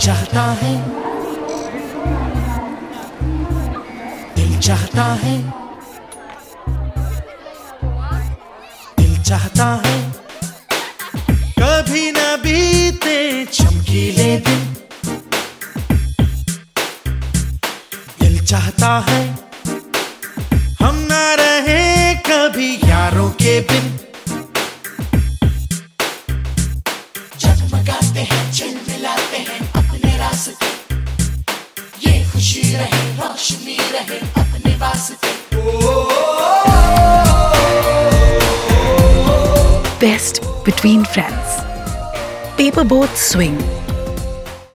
चाहता है। दिल चाहता है। दिल चाहता है। कभी न बीते चमकीले दिन। दिल चाहता है। हम ना रहे कभी यारों के बिन। जगमगाते हैं। खुशी रहे रोशनी रहे अपने वास्ते Best between friends. Paper boats swing